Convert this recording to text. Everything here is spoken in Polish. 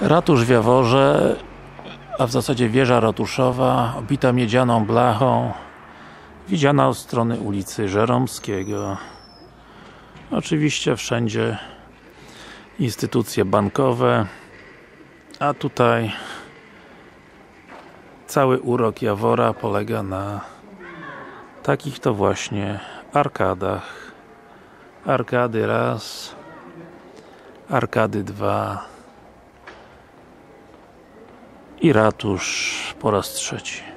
Ratusz w Jaworze, a w zasadzie wieża ratuszowa, obita miedzianą blachą, widziana od strony ulicy Żeromskiego. Oczywiście wszędzie instytucje bankowe, a tutaj cały urok Jawora polega na takich to właśnie arkadach. Arkady raz, arkady dwa i ratusz po raz trzeci.